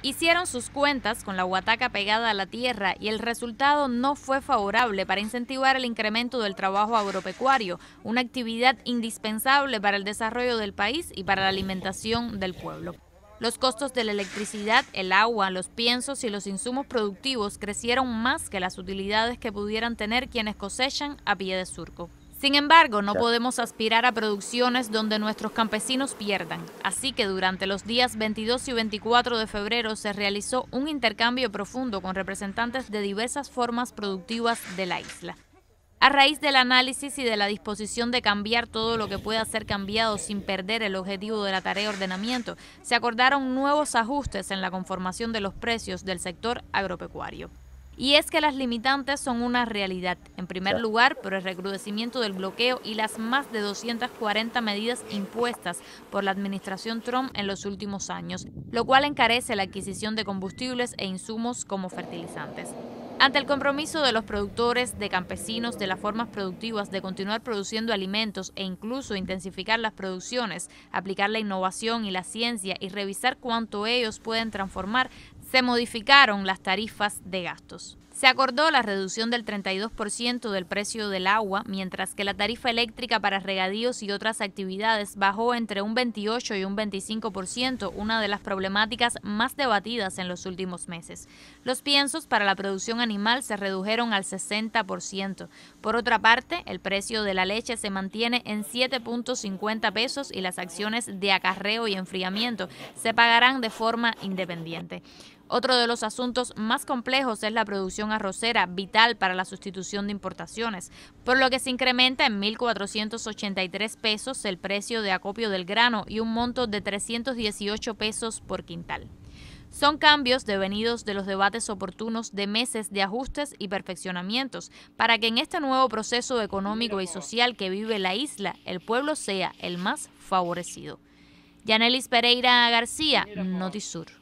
Hicieron sus cuentas con la guataca pegada a la tierra y el resultado no fue favorable para incentivar el incremento del trabajo agropecuario, una actividad indispensable para el desarrollo del país y para la alimentación del pueblo. Los costos de la electricidad, el agua, los piensos y los insumos productivos crecieron más que las utilidades que pudieran tener quienes cosechan a pie de surco. Sin embargo, no podemos aspirar a producciones donde nuestros campesinos pierdan, así que durante los días 22 y 24 de febrero se realizó un intercambio profundo con representantes de diversas formas productivas de la isla. A raíz del análisis y de la disposición de cambiar todo lo que pueda ser cambiado sin perder el objetivo de la tarea de ordenamiento, se acordaron nuevos ajustes en la conformación de los precios del sector agropecuario. Y es que las limitantes son una realidad. En primer lugar, por el recrudecimiento del bloqueo y las más de 240 medidas impuestas por la administración Trump en los últimos años, lo cual encarece la adquisición de combustibles e insumos como fertilizantes. Ante el compromiso de los productores, de campesinos, de las formas productivas de continuar produciendo alimentos e incluso intensificar las producciones, aplicar la innovación y la ciencia y revisar cuánto ellos pueden transformar, se modificaron las tarifas de gastos. Se acordó la reducción del 32% del precio del agua, mientras que la tarifa eléctrica para regadíos y otras actividades bajó entre un 28 y un 25%, una de las problemáticas más debatidas en los últimos meses. Los piensos para la producción animal se redujeron al 60%. Por otra parte, el precio de la leche se mantiene en 7.50 pesos y las acciones de acarreo y enfriamiento se pagarán de forma independiente. Otro de los asuntos más complejos es la producción arrocera, vital para la sustitución de importaciones, por lo que se incrementa en 1.483 pesos el precio de acopio del grano y un monto de 318 pesos por quintal. Son cambios devenidos de los debates oportunos de meses de ajustes y perfeccionamientos para que en este nuevo proceso económico y social que vive la isla, el pueblo sea el más favorecido. Yanelis Pereira García, Notisur.